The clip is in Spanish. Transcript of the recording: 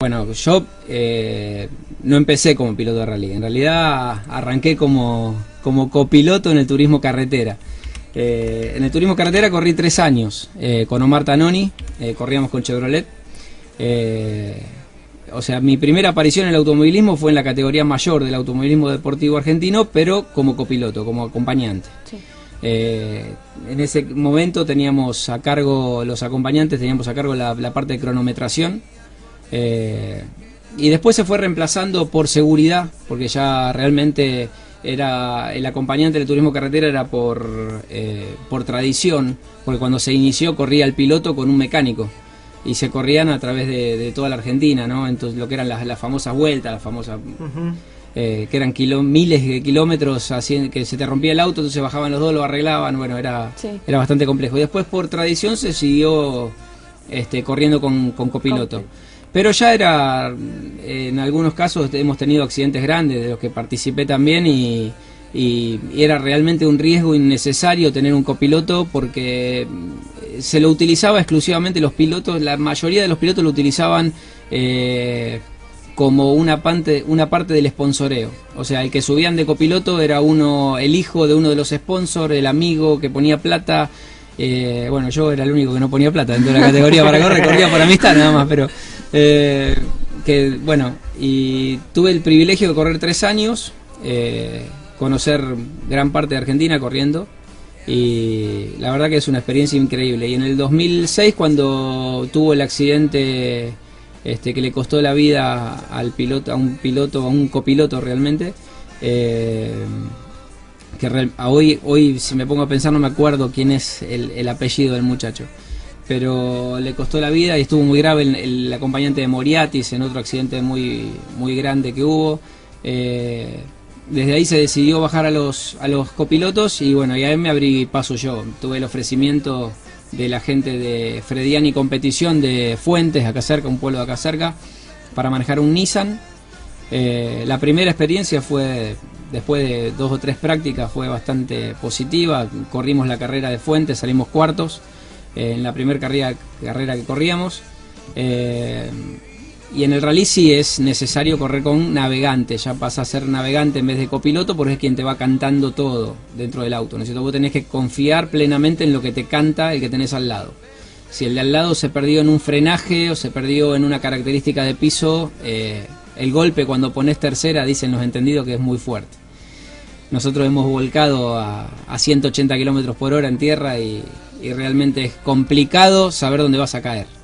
Bueno, yo eh, no empecé como piloto de rally, en realidad arranqué como, como copiloto en el turismo carretera. Eh, en el turismo carretera corrí tres años eh, con Omar Tanoni, corríamos con Chevrolet. o sea, mi primera aparición en el automovilismo fue en la categoría mayor del automovilismo deportivo argentino, pero como copiloto, como acompañante. en ese momento teníamos a cargo, los acompañantes teníamos a cargo la, la parte de cronometración eh, y después se fue reemplazando por seguridad, porque ya realmente era el acompañante del turismo carretera era por, eh, por tradición, porque cuando se inició corría el piloto con un mecánico y se corrían a través de, toda la Argentina, ¿no? Entonces lo que eran las, famosas vueltas, las famosas eh, que eran miles de kilómetros así que se te rompía el auto, entonces bajaban los dos, lo arreglaban, bueno, era, era bastante complejo. Y después por tradición se siguió este, corriendo con, copiloto. Pero ya era, en algunos casos hemos tenido accidentes grandes de los que participé también y, era realmente un riesgo innecesario tener un copiloto porque se lo utilizaba exclusivamente los pilotos, la mayoría de los pilotos lo utilizaban eh, como una parte, una parte del sponsoreo. O sea, el que subían de copiloto era uno, el hijo de uno de los sponsors, el amigo que ponía plata. Eh, bueno, yo era el único que no ponía plata dentro de la categoría para correr, corría por amistad nada más, pero eh, que bueno, y tuve el privilegio de correr tres años, eh, conocer gran parte de Argentina corriendo, y la verdad que es una experiencia increíble. Y en el 2006, cuando tuvo el accidente este, que le costó la vida al piloto, a un piloto, a un copiloto realmente, eh, que hoy, hoy si me pongo a pensar no me acuerdo quién es el apellido del muchacho pero le costó la vida y estuvo muy grave el, acompañante de Moriatis en otro accidente muy, muy grande que hubo. Eh, desde ahí se decidió bajar a los, a los copilotos y bueno, y ahí me abrí paso yo. Tuve el ofrecimiento de la gente de Frediani Competición de Fuentes, acá cerca, un pueblo de acá cerca, para manejar un Nissan. Eh, la primera experiencia fue, después de dos o tres prácticas, fue bastante positiva. Corrimos la carrera de Fuentes, salimos cuartos. En la primera carrera, carrera que corríamos. Eh, y en el rally sí es necesario correr con navegante, ya pasa a ser navegante en vez de copiloto porque es quien te va cantando todo dentro del auto. Necesito vos tenés que confiar plenamente en lo que te canta el que tenés al lado. Si el de al lado se perdió en un frenaje o se perdió en una característica de piso, eh, el golpe cuando pones tercera, dicen los entendidos, que es muy fuerte. Nosotros hemos volcado a, a 180 kilómetros por hora en tierra y, y realmente es complicado saber dónde vas a caer.